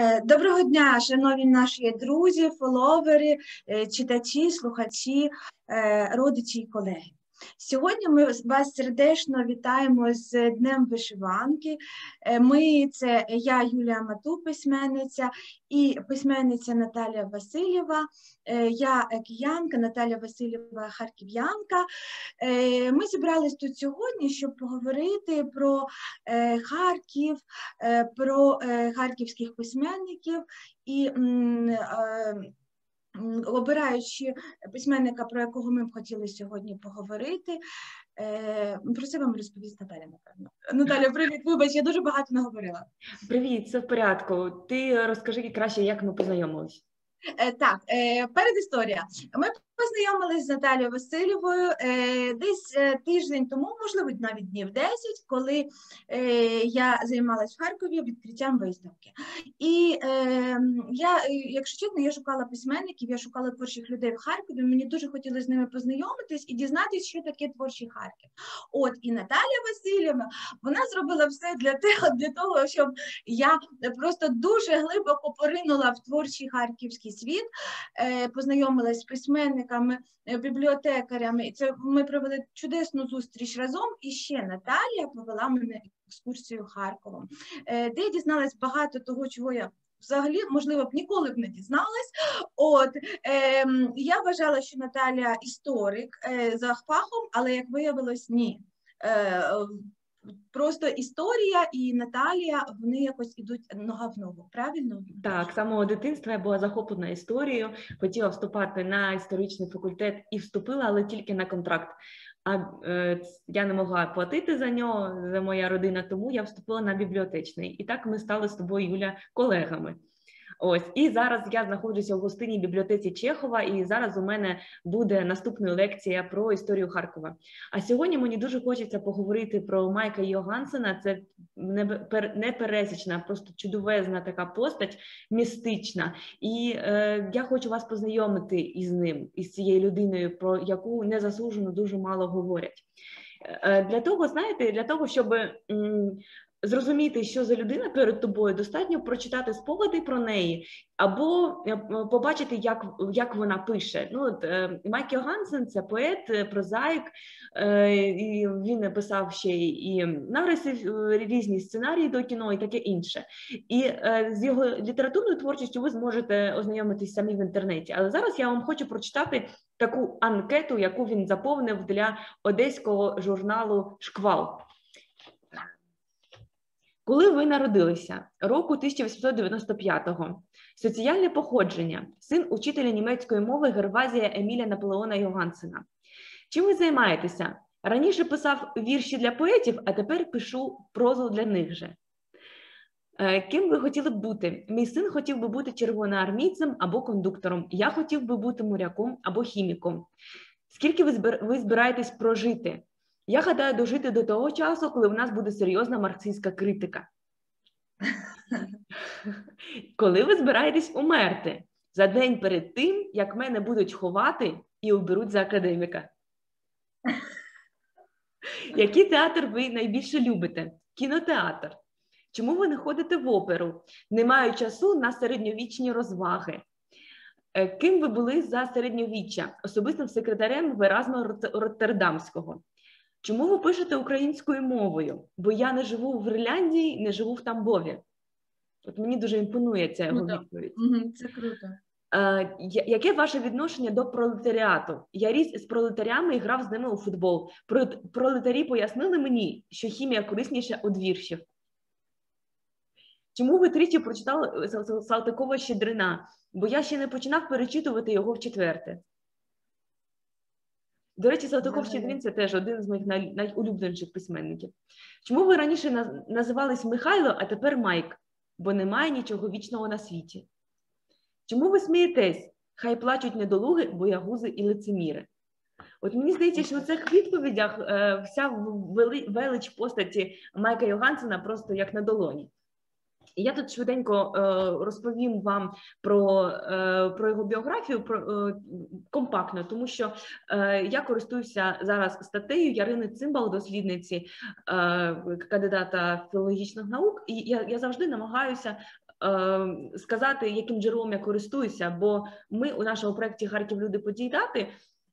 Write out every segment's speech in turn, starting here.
Е, доброго дня, шановні наші друзі, фоловери, е, читачі, слухачі, е, родичі і колеги. Сьогодні ми вас сердечно вітаємо з Днем Вишиванки. Ми це я, Юлія Мату, письменниця, і письменниця Наталія Васильєва, я киянка, Наталія Васильєва, харків'янка. Ми зібрались тут сьогодні, щоб поговорити про Харків, про харківських письменників і обираючи письменника, про якого ми б хотіли сьогодні поговорити, е, про це вам розповість Наталя, напевно. Наталя, привіт, вибач, я дуже багато наговорила. Привіт, все в порядку. Ти розкажи краще, як ми познайомились. Е, так, перед передісторія. Ми познайомилися з Наталією Васильєвою е, десь тиждень тому, можливо, навіть днів 10, коли я займалась в Харкові відкриттям виставки. І я, якщо чесно, я шукала письменників, я шукала творчих людей в Харкові. Мені дуже хотілося з ними познайомитись і дізнатися, що таке творчий Харків. От і Наталія Васильівна вона зробила все для того, для того, щоб я просто дуже глибоко поринула в творчий харківський світ, познайомилась з письменниками письменниками, е, бібліотекарями. Це ми провели чудесну зустріч разом. І ще Наталія повела мене екскурсію Харковом, е, де я дізналась багато того, чого я. Взагалі, можливо, б ніколи б не дізналась. От е, я вважала, що Наталя історик е, за фахом, але як виявилось, ні. Е, Просто історія і Наталія вони якось ідуть нога в ногу. Правильно так самого дитинства я була захоплена історією, хотіла вступати на історичний факультет і вступила, але тільки на контракт. А е, я не могла платити за нього за моя родина, тому я вступила на бібліотечний. І так ми стали з тобою, Юля, колегами. Ось і зараз я знаходжуся в гостинній бібліотеці Чехова, і зараз у мене буде наступна лекція про історію Харкова. А сьогодні мені дуже хочеться поговорити про Майка Йогансена. Це непересічна, просто чудовезна така постать, містична. І е, я хочу вас познайомити із ним, із цією людиною, про яку незаслужено дуже мало говорять. Е, для того, знаєте, для того, щоб зрозуміти, що за людина перед тобою, достатньо прочитати спогади про неї, або е, побачити, як як вона пише. Ну от е, Майк Йогансен – це поет, е, прозаїк, і він написав ще і нариси різні сценарії до кіно, і таке інше. І з його літературною творчістю ви зможете ознайомитись самі в інтернеті. Але зараз я вам хочу прочитати таку анкету, яку він заповнив для одеського журналу Шквал. Коли ви народилися року 1895-го, соціальне походження, син учителя німецької мови Гервазія Еміля Наполеона Йогансена. Чим ви займаєтеся? Раніше писав вірші для поетів, а тепер пишу прозу для них же. Е, ким ви хотіли б бути? Мій син хотів би бути червоноармійцем або кондуктором. Я хотів би бути моряком або хіміком. Скільки ви збираєтесь прожити? Я гадаю дожити до того часу, коли в нас буде серйозна марксистська критика. Коли ви збираєтесь умерти за день перед тим, як мене будуть ховати і оберуть за академіка? Який театр ви найбільше любите? Кінотеатр. Чому ви не ходите в оперу? Не маю часу на середньовічні розваги. Е, ким ви були за середньовіччя? Особистим секретарем Веразма Роттердамського. Чому ви пишете українською мовою? Бо я не живу в Ірландії, не живу в Тамбові. От мені дуже імпонує ця його відповідь. Це круто. Е, яке ваше відношення до пролетаріату? Я ріс з пролетарями і грав з ними у футбол. Пролетарі пояснили мені, що хімія корисніша від віршів. Чому ви тричі прочитали Салтикова Щедрина? Бо я ще не починав перечитувати його в четверте. До речі, Салтиков Щедрін це теж один з моїх най... найулюбленіших письменників. Чому ви раніше називались Михайло, а тепер Майк? Бо немає нічого вічного на світі. Чому ви смієтесь? Хай плачуть недолуги, боягузи і лицеміри. От мені здається, що в цих відповідях е, вся велич постаті Майка Йогансена просто як на долоні. Я тут швиденько е, розповім вам про е, про його біографію про, е, компактно, тому що я користуюся зараз статтею Ярини Цимбал, дослідниці кандидата філологічних наук, і я, я завжди намагаюся сказати, яким джерелом я користуюся, бо ми у нашому проєкті Харків. Люди. Подій дати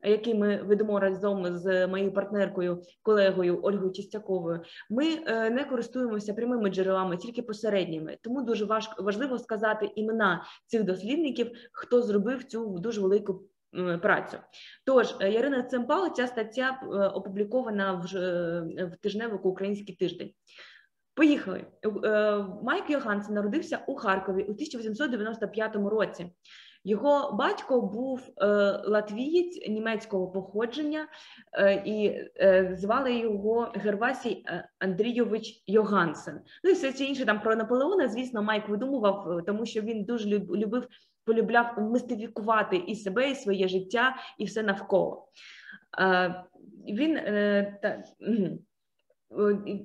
який ми ведемо разом з моєю партнеркою, колегою Ольгою Чистяковою, ми е, не користуємося прямими джерелами, тільки посередніми. Тому дуже важко важливо сказати імена цих дослідників, хто зробив цю дуже велику. Працю тож е, Ярина Цемпал, ця стаття е, опублікована в, в тижневику Український тиждень. Поїхали. Майк Йогансен народився у Харкові у 1895 році. Його батько був е, латвієць німецького походження, е, і е, звали його Гервасій Андрійович Йогансен. Ну і все це інше там про Наполеона, звісно, Майк видумував, тому що він дуже любив, полюбляв мистифікувати і себе, і своє життя, і все навколо. Він та,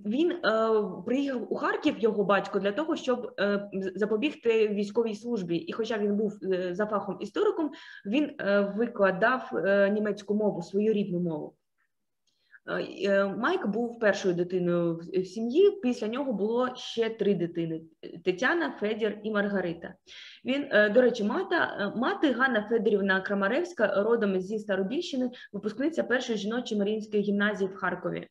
він е, приїхав у Харків його батько для того, щоб е, запобігти військовій службі. І, хоча він був е, за фахом істориком, він е, викладав е, німецьку мову, свою рідну мову. Е, Майк був першою дитиною в сім'ї. Після нього було ще три дитини: Тетяна, Федір і Маргарита. Він, до речі, мата мати Ганна Федорівна Крамаревська, родом зі Старобільщини, випускниця першої жіночої Маріїнської гімназії в Харкові.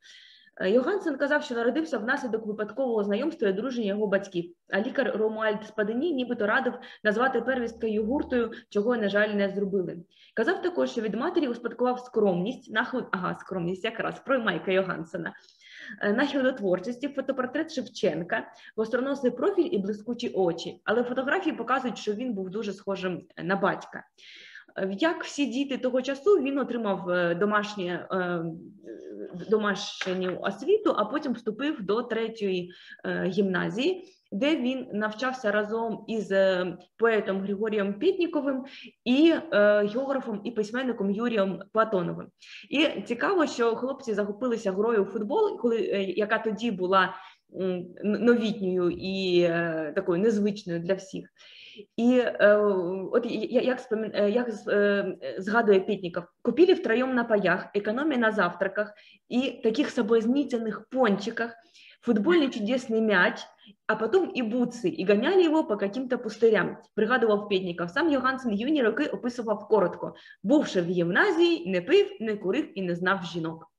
Е, Йогансен казав, що народився внаслідок випадкового знайомства і одруження його батьків. А лікар Ромуальд Спадені нібито радив назвати первістка югуртою, чого, на жаль, не зробили. Казав також, що від матері успадкував скромність, нахил... ага, скромність якраз про Майка Йогансена. Е, нахил до творчості, фотопортрет Шевченка, гостроносий профіль і блискучі очі. Але фотографії показують, що він був дуже схожим на батька. Е, як всі діти того часу він отримав е, домашнє е, домашню освіту, а потім вступив до третьої гімназії, де він навчався разом із поетом Григорієм Пітніковим і географом і письменником Юрієм Платоновим. І цікаво, що хлопці захопилися грою у футбол, коли яка тоді була новітньою і такою незвичною для всіх. І е, от як е, як е, згадує Пітніков, купили втроем на паях, економія на завтраках і таких соблазнительных пончиках, футбольный чудесный мяч, а потом і бутсы, і гоняли його по каким-то пустырям, пригадував Петніков. Сам Йогансен юні роки описував коротко, бувши в гімназії, не пив, не курив і не знав жінок.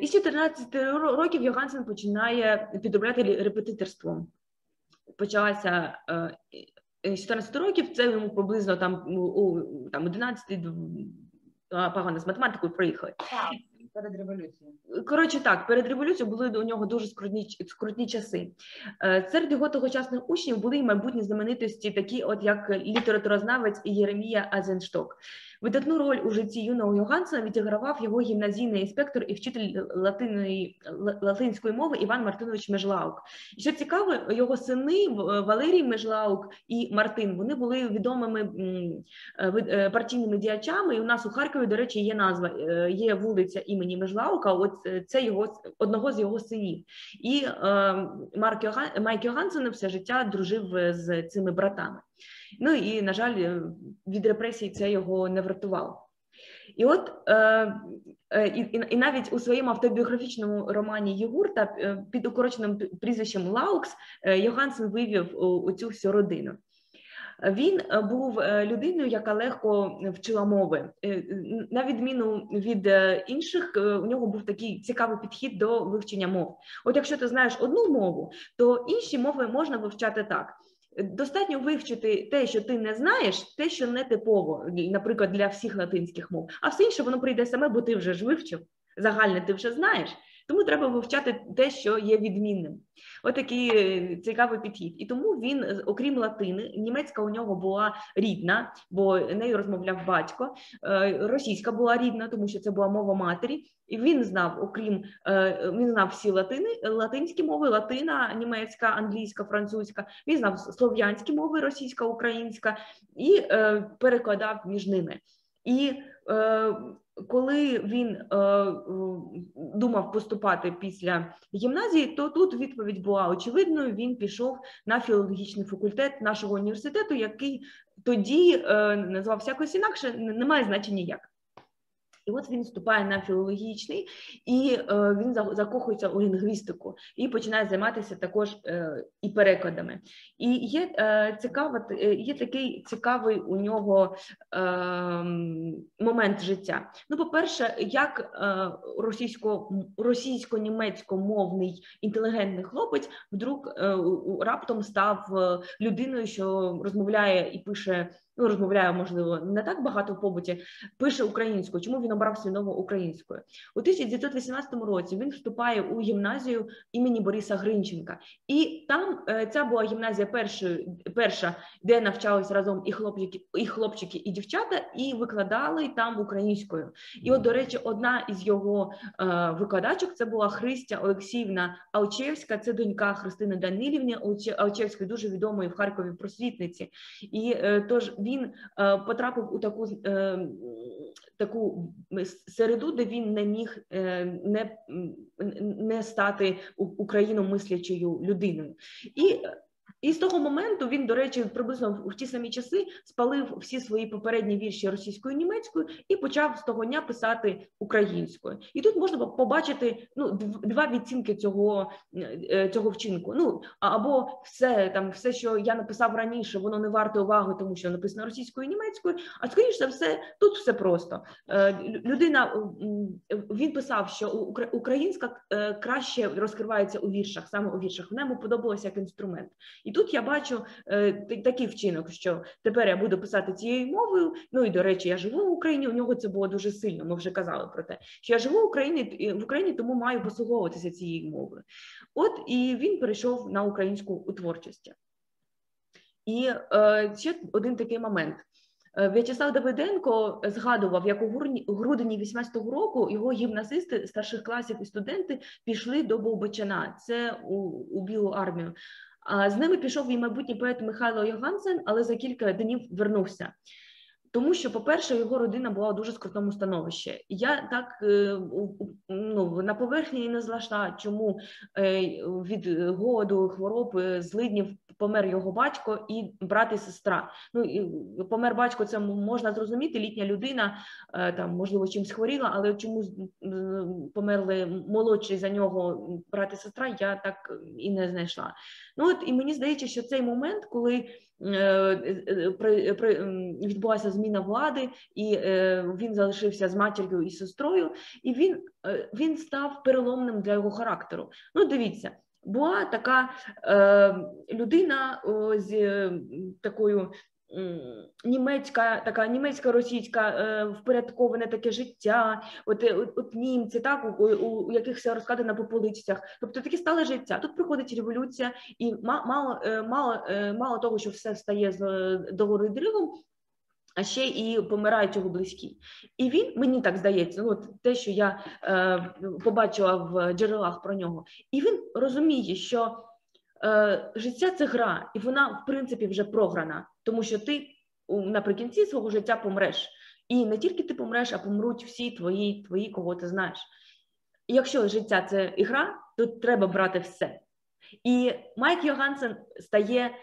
Із 14 років Йогансен починає підробляти репетиторством почалася 14 е, років, це йому приблизно там у там 11 погано з математикою проїхали. Перед революцією. Коротше, так, перед революцією були у нього дуже скрутні скрутні часи. Е, серед його тогочасних учнів були й майбутні знаменитості, такі, от як літературознавець Єремія Азеншток. Видатну роль у житті юного Йогансена відігравав його гімназійний інспектор і вчитель латиної, латинської мови Іван Мартинович Межлаук. І що цікаво, його сини Валерій Межлаук і Мартин вони були відомими е, е, партійними діячами. І у нас у Харкові, до речі, є назва, е, є вулиця імені Межлаука. От це його одного з його синів. І Марк Йоган, Майк Йогансен все життя дружив з цими братами. Ну і, на жаль, е, від репресій це його не врятувало. І от е, е, і, і навіть у своєму автобіографічному романі Єгурта е, під укороченим прізвищем Лаукс Йогансен вивів у цю всю родину. Він був людиною, яка легко вчила мови. На відміну від інших, у нього був такий цікавий підхід до вивчення мов. От якщо ти знаєш одну мову, то інші мови можна вивчати так. Достатньо вивчити те, що ти не знаєш, те, що не типово, наприклад, для всіх латинських мов, а все інше воно прийде саме, бо ти вже ж вивчив. Загальне ти вже знаєш, тому треба вивчати те, що є відмінним. Отакий От цікавий підхід. І тому він, окрім латини, німецька у нього була рідна, бо нею розмовляв батько. Е, російська була рідна, тому що це була мова матері. І він знав, окрім е, він знав всі латини, латинські мови, латина, німецька, англійська, французька. Він знав слов'янські мови, російська, українська, і е, перекладав між ними. І коли він е, думав поступати після гімназії, то тут відповідь була очевидною. Він пішов на філологічний факультет нашого університету, який тоді е, називався якось інакше, не має значення як. І от він вступає на філологічний, і е, він закохується у лінгвістику і починає займатися також е, і перекладами. І є е, цікава, є такий цікавий у нього момент життя. Ну, по-перше, як російсько російсько-німецькомовний інтелігентний хлопець вдруг раптом став людиною, що розмовляє і пише ну розмовляє, можливо, не так багато в побуті, пише українською. Чому він обрав свідомо українською? У 1918 році він вступає у гімназію імені Бориса Гринченка, і там е, ця була гімназія першої, перша, де навчались разом і хлопчики, і хлопчики, і дівчата, і викладали там українською. І, от, до речі, одна із його е, викладачок це була Христя Олексіївна Алчевська, це донька Христини Данилівни Алчевської, дуже відомої в Харкові просвітниці. І е, тож він е, потрапив у таку е, таку середу, де він не міг е, не не стати україномислячою людиною. І і з того моменту він, до речі, приблизно в ті самі часи спалив всі свої попередні вірші російською німецькою і почав з того дня писати українською. І тут можна побачити ну, два відцінки цього е, цього вчинку. Ну або все там, все, що я написав раніше, воно не варте уваги, тому що написано російською і німецькою. А скоріше за все, тут все просто е, людина він писав, що українська е, краще розкривається у віршах, саме у віршах. Вона йому подобалося як інструмент. І тут я бачу е, такий вчинок, що тепер я буду писати цією мовою. Ну і до речі, я живу в Україні. У нього це було дуже сильно. Ми вже казали про те, що я живу в Україні в Україні, тому маю послуговуватися цією мовою. От і він перейшов на українську у. І е, ще один такий момент. Е, В'ячеслав Давиденко згадував, як у грудні 18-го року його гімназисти старших класів і студенти пішли до Бовбичана, це у, у Білу армію. З ними пішов і майбутній поет Михайло Йогансен, але за кілька днів вернувся. Тому що, по-перше, його родина була у дуже скрутному становищі. Я так е, ну, на поверхні не знайшла, чому е, від голоду, хвороб, е, злиднів помер його батько і брат і сестра. Ну і помер батько, це можна зрозуміти. Літня людина там можливо чимось хворіла, але чому померли молодший за нього брат і сестра, я так і не знайшла. Ну от і мені здається, що цей момент, коли відбулася зміна влади, і він залишився з матір'ю і сестрою, і він він став переломним для його характеру. Ну, дивіться, була така е, людина з такою німецька, така німецька російська е, впорядковане таке життя, от е, от, от німці, так у, у, у яких все розкладено по поличцях. Тобто таке стале життя. Тут приходить революція, і мало е, мало мало того, що все встає з догори дригом. А ще і помирають його близькі, і він мені так здається. Ну, от те, що я е, побачила в джерелах про нього, і він розуміє, що е, життя це гра, і вона в принципі вже програна, тому що ти наприкінці свого життя помреш. І не тільки ти помреш, а помруть всі твої, твої, кого ти знаєш. Якщо життя це ігра, то треба брати все. І Майк Йогансен стає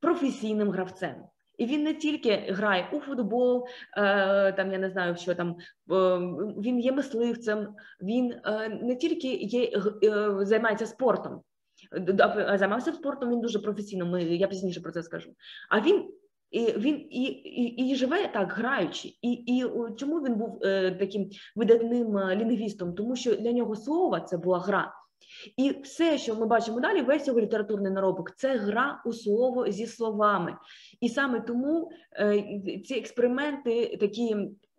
професійним гравцем. І він не тільки грає у футбол, е, там я не знаю, що там е, він є мисливцем, він е, не тільки є, займається спортом, займався спортом, він дуже професійно. Ми я пізніше про це скажу. А він і він і і, і живе так, граючи, і і чому він був е, таким видатним е, лінгвістом? Тому що для нього слово це була гра. І все, що ми бачимо далі, весь його літературний наробок, це гра у слово зі словами. І саме тому е, ці експерименти такі.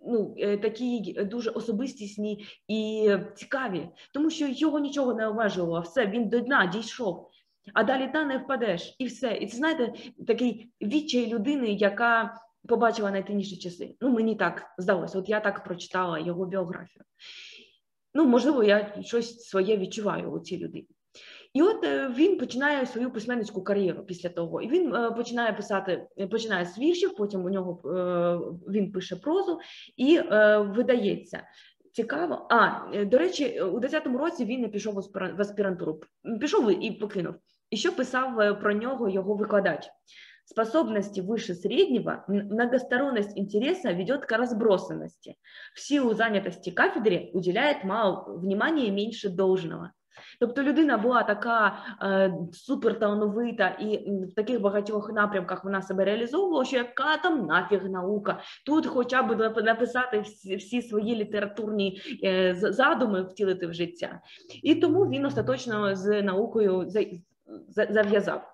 Ну, е, такі дуже особистісні і цікаві, тому що його нічого не обмежувало, все він до дна дійшов а далі та не впадеш, і все. І це знаєте, такий відчай людини, яка побачила найтемніші часи. Ну, мені так здалося, от я так прочитала його біографію. Ну, можливо, я щось своє відчуваю у цій людині. І от е, він починає свою письменницьку кар'єру після того. І він е, починає писати, починає з віршів, потім у нього е, він пише прозу і видається. Цікаво. А, до речі, у 10-му році він не пішов в аспірантуру. Пішов і покинув. І що писав е, про нього його викладач? Способности выше среднего, многосторонность интереса ведет к разбросанности. В силу занятости кафедре уделяет мало внимания меньше должного. Тобто людина була така е, суперталановита і в таких багатьох напрямках вона себе реалізовувала, що яка там нафіг наука. Тут хоча б написати всі, всі свої літературні е, задуми, втілити в життя. І тому він остаточно з наукою зав'язав.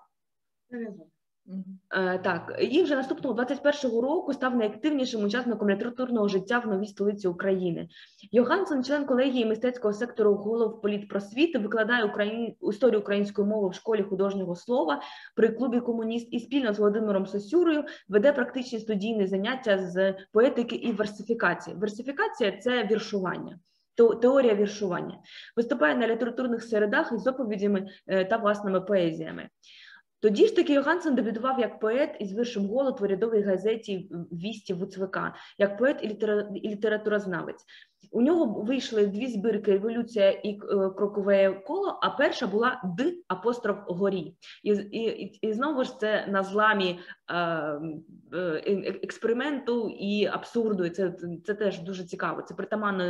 Е, так, і вже наступного 21-го року став найактивнішим учасником літературного життя в новій столиці України. Йоганссон, член колегії мистецького сектору голов політпросвіти, викладає Україн... історію української мови в школі художнього слова при клубі Комуніст і спільно з Володимиром Сосюрою веде практичні студійні заняття з поетики і версифікації. Версифікація це віршування. Теорія віршування виступає на літературних середах із доповідями е, та власними поезіями. Тоді ж таки Йогансен дебютував як поет із виршим голод в урядовій газеті Вісті ВЦВК, як поет і літературознавець. У нього вийшли дві збірки Революція і е, Крокове коло, а перша була Д апостроф горі. І і, і знову ж це на зламі е, е, експерименту і абсурду. І це це теж дуже цікаво. Це притаманно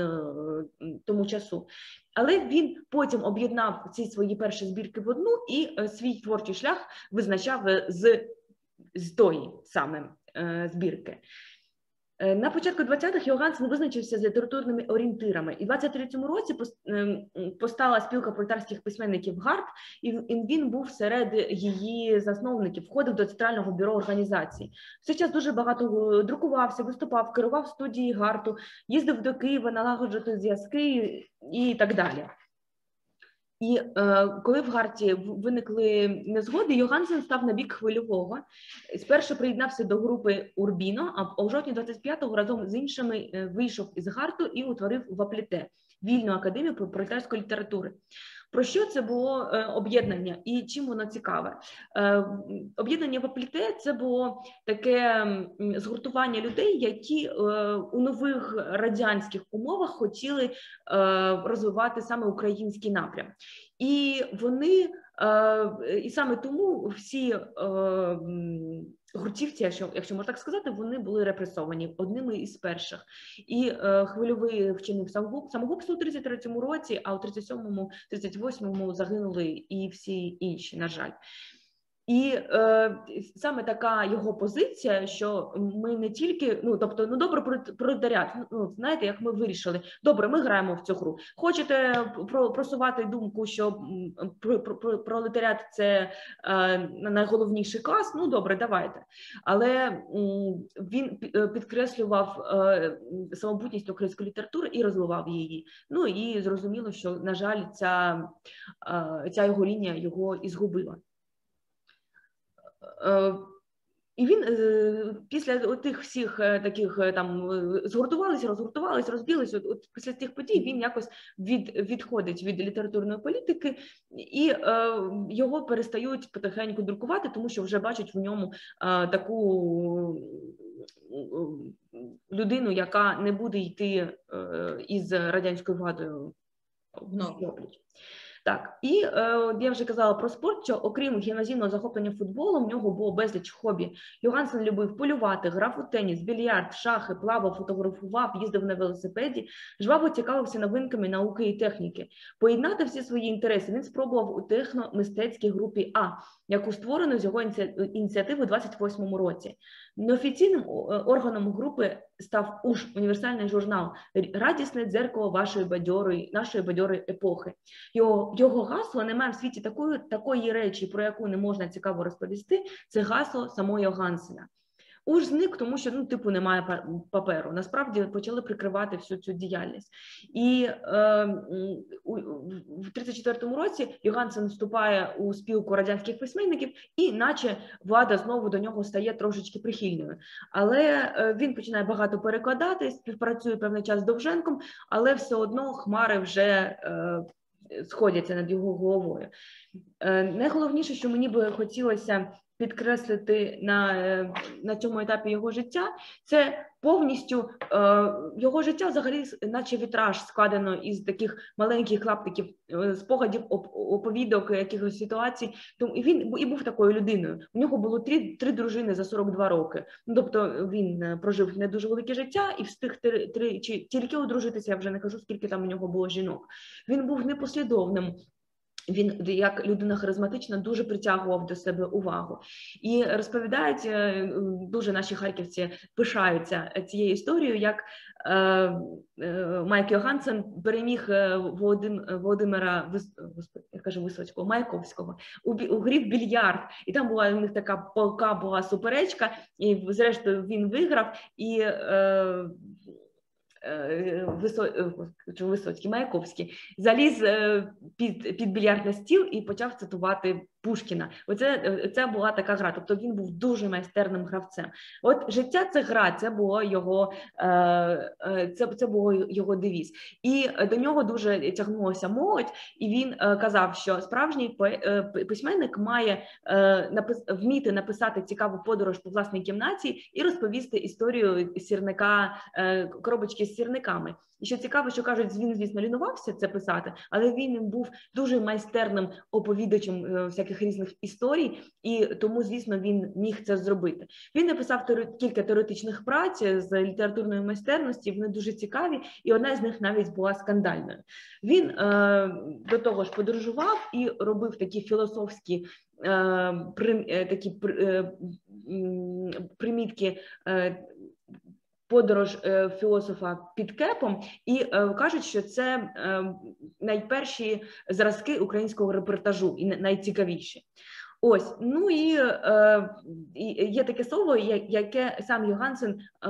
е, тому часу. Але він потім об'єднав ці свої перші збірки в одну і е, свій творчий шлях визначав е, з з тої саме е, збірки. На початку 20-х Йогансен визначився з літературними орієнтирами, і в 23-му році постала спілка пролетарських письменників ГАРД, і він був серед її засновників, входив до центрального бюро організації. В час дуже багато друкувався, виступав, керував студії ГАРТу, їздив до Києва, налагоджувати зв'язки і так далі. І е, коли в Гарті виникли незгоди, Йогансен став на бік хвильового. Спершу приєднався до групи Урбіно, а у жовтні 25-го разом з іншими е, вийшов із Гарту і утворив в Апліте вільну академію пролетарської літератури. Про що це було е, об'єднання і чим воно цікаве? Е, об'єднання в Апліте це було таке згуртування людей, які е, у нових радянських умовах хотіли розвивати саме український напрям, і вони і саме тому всі гуртівці, якщо можна так сказати, вони були репресовані одними із перших. І е, хвильовий вчинив самогубство у 33-му році, а у 37-му, 38-му загинули і всі інші, на жаль. І е, саме така його позиція, що ми не тільки ну тобто, ну добре, пролетаріат, ну знаєте, як ми вирішили, добре, ми граємо в цю гру. Хочете просувати думку, що пролетаріат це е, найголовніший клас? Ну добре, давайте. Але е, він підкреслював е, самобутність української літератури і розвивав її. Ну і зрозуміло, що на жаль, ця, е, ця його лінія його і згубила. Е, і він е, після тих всіх е, таких там згуртувалися, розгуртувалися, розбілися. От, от після цих подій він якось від, відходить від літературної політики, і е, його перестають потихеньку друкувати, тому що вже бачать в ньому е, таку людину, яка не буде йти е, із радянською владою в. Так, і е, я вже казала про спорт, що окрім гімназійного захоплення футболом, в нього було безліч хобі. Йогансен любив полювати, грав у теніс, більярд, шахи, плавав, фотографував, їздив на велосипеді, жваво цікавився новинками науки і техніки. Поєднати всі свої інтереси він спробував у техно-мистецькій групі А, яку створено з його ініціативи у 28-му році. Неофіційним е, органом групи став уж універсальний журнал Радісне дзеркало вашої бадьорої, нашої бадьорої епохи. Його його гасло немає в світі такої такої речі, про яку не можна цікаво розповісти. Це гасло самого Гансена. Уж зник, тому що ну, типу, немає паперу. Насправді почали прикривати всю цю діяльність. І е, у, в 34-му році Йогансен вступає у спілку радянських письменників, і наче влада знову до нього стає трошечки прихильною. Але е, він починає багато перекладати, співпрацює певний час з Довженком, але все одно хмари вже. Е, Сходяться над його головою. Е, найголовніше, що мені би хотілося підкреслити на на цьому етапі його життя, це повністю е, його життя взагалі, наче вітраж, складено із таких маленьких клаптиків, е, спогадів, оповідок, якихось ситуацій. Тому і він і був такою людиною. У нього було три три дружини за 42 роки. Ну, тобто він е, прожив не дуже велике життя і встиг три, три чи тільки одружитися. Я вже не кажу, скільки там у нього було жінок. Він був непослідовним. Він як людина харизматична дуже притягував до себе увагу і розповідають е, дуже наші харківці пишаються цією історією, як е, е, Майк Йогансен переміг е, Володим, Володимира я кажу Висоцького Майковського у, у грі в більярд, і там була у них така полка була суперечка, і зрештою він виграв і. Е, Висоцький, Маяковський, заліз е, під під більярдний стіл і почав цитувати Пушкіна. Оце це була така гра. Тобто він був дуже майстерним гравцем. От життя це гра, це було його це це було його девіз. І до нього дуже тягнулася молодь, і він казав, що справжній письменник має вміти написати цікаву подорож по власній кімнаті і розповісти історію сірника коробочки з сірниками. І що цікаво, що кажуть, він, звісно, лінувався це писати, але він був дуже майстерним оповідачем е, всяких різних історій, і тому, звісно, він міг це зробити. Він написав кілька теоретичних праць з літературної майстерності. Вони дуже цікаві, і одна з них навіть була скандальною. Він е, до того ж подорожував і робив такі філософські. Е, е, такі е, примітки е, подорож е, філософа під кепом, і е, кажуть, що це е, найперші зразки українського репортажу і найцікавіші. Ось, ну і е, є таке слово, яке сам Йогансен е,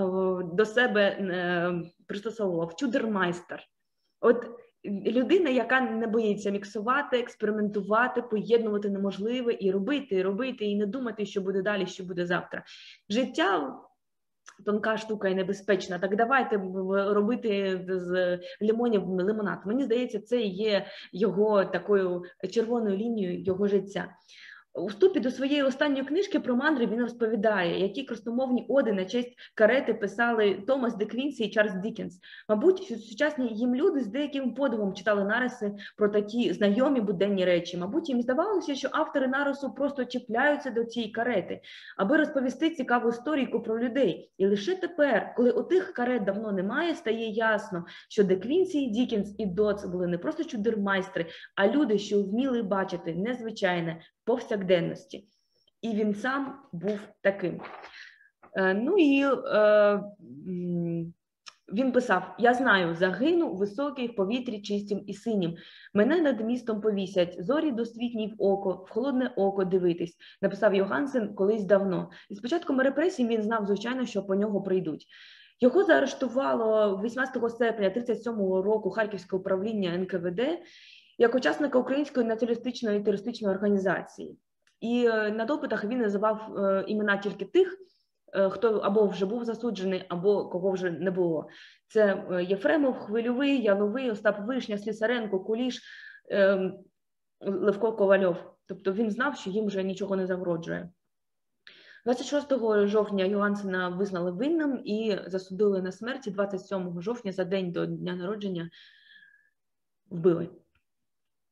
до себе е, пристосовував чудермайстер. От людина, яка не боїться міксувати, експериментувати, поєднувати неможливе і робити, і робити, і не думати, що буде далі, що буде завтра. Життя тонка штука і небезпечна. Так давайте робити з лимонів лимонад. Мені здається, це є його такою червоною лінією його життя. У вступі до своєї останньої книжки про мандри він розповідає, які красномовні оди на честь карети писали Томас Де Квінсі і Чарльз Дікенс. Мабуть, сучасні їм люди з деяким подивом читали нариси про такі знайомі буденні речі. Мабуть, їм здавалося, що автори нарису просто чіпляються до цієї карети, аби розповісти цікаву історійку про людей. І лише тепер, коли отих карет давно немає, стає ясно, що Де Квінсі, Дікенс і Доц були не просто чудермайстри, а люди, що вміли бачити незвичайне повсякденності. І він сам був таким. Е, ну і е, він писав: Я знаю, загину високий в повітрі чистім і синім. Мене над містом повісять, зорі досвітній в око, в холодне око дивитись, написав Йогансен колись давно. І з початком репресій він знав, звичайно, що по нього прийдуть. Його заарештувало 18 серпня 37-го року Харківське управління НКВД, як учасника української націоналістичної терористичної організації. І е, на допитах він називав е, імена тільки тих, е, хто або вже був засуджений, або кого вже не було. Це Єфремов, Хвильовий, Яновий, Остап Вишня, Слісаренко, Куліш, Левко Ковальов. Тобто він знав, що їм вже нічого не загроджує. 26 жовтня Йоансена визнали винним і засудили на смерті 27 жовтня за день до дня народження вбили.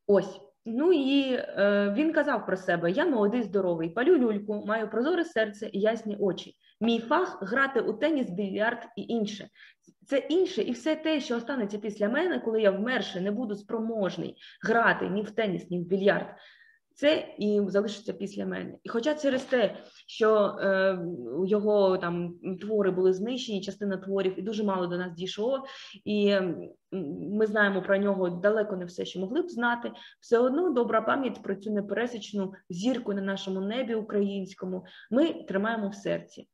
Ось. Ну і е, він казав про себе: я молодий, здоровий, палю люльку, маю прозоре серце і ясні очі. Мій фах грати у теніс, більярд і інше. Це інше, і все те, що останеться після мене, коли я вмерше не буду спроможний грати ні в теніс, ні в більярд. Це і залишиться після мене. І хоча через те, що е, його там твори були знищені, частина творів, і дуже мало до нас дійшло, і ми знаємо про нього далеко не все, що могли б знати, все одно добра пам'ять про цю непересічну зірку на нашому небі українському ми тримаємо в серці.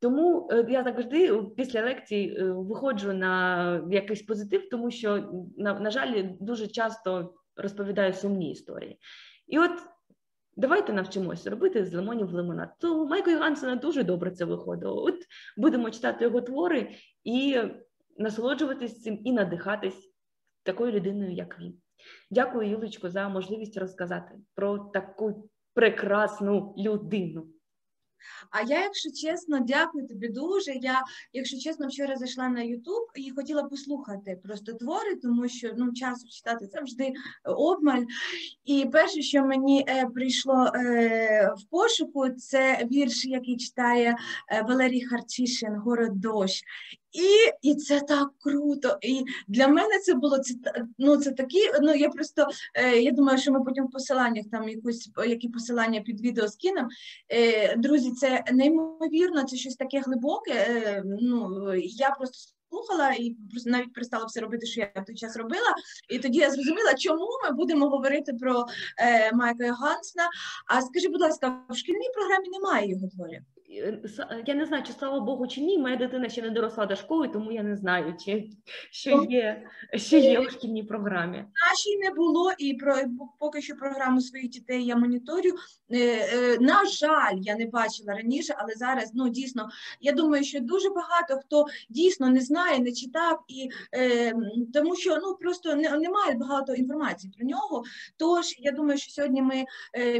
Тому е, я завжди після лекцій е, виходжу на якийсь позитив, тому що, на, на жаль, дуже часто розповідаю сумні історії. І от давайте навчимося робити з лимонів лимонад. То Майка Йогансена дуже добре це виходило. От будемо читати його твори і насолоджуватись цим і надихатись такою людиною, як він. Дякую, Юлечко, за можливість розказати про таку прекрасну людину. А я, якщо чесно, дякую тобі дуже. Я, якщо чесно, вчора зайшла на Ютуб і хотіла послухати просто твори, тому що ну часу читати завжди обмаль. І перше, що мені е, прийшло е, в пошуку, це вірш, який читає е, Валерій Харчишин Город дощ. І і це так круто. І для мене це було це ну це такі. Ну я просто е, я думаю, що ми потім в посиланнях там якусь які посилання під відео скинемо. Е, Друзі, це неймовірно, це щось таке глибоке. Е, ну я просто. Слухала і просто навіть перестала все робити, що я в той час робила. І тоді я зрозуміла, чому ми будемо говорити про е, Майка Гансна. А скажи, будь ласка, в шкільній програмі немає його творів? Е, я не знаю, чи слава Богу, чи ні. Моя дитина ще не доросла до школи, тому я не знаю, чи що є що є у шкільній програмі. Нашій не було, і про поки що програму своїх дітей я моніторю. Е, е, на жаль, я не бачила раніше, але зараз ну дійсно я думаю, що дуже багато хто дійсно не знає, не читав, і тому що ну просто не, немає багато інформації про нього. Тож я думаю, що сьогодні ми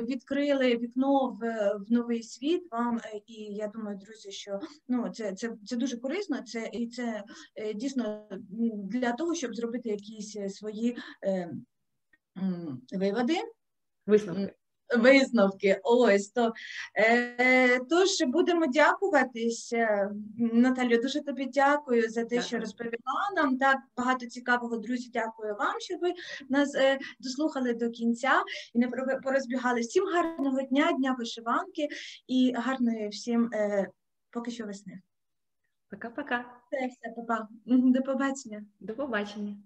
відкрили вікно в, в новий світ вам і я думаю, друзі, що ну це це, це дуже корисно. Це і це е, дійсно для того, щоб зробити якісь е, свої е, виводи. Висновки. Висновки, ось то е, тож будемо дякуватись. Наталю, дуже тобі дякую за те, дякую. що розповіла нам так багато цікавого. Друзі, дякую вам, що ви нас е, дослухали до кінця і не порозбігали. Всім гарного дня, дня вишиванки і гарної всім е, поки що весни. Пока-пока. Все, все, папа. До побачення. До побачення.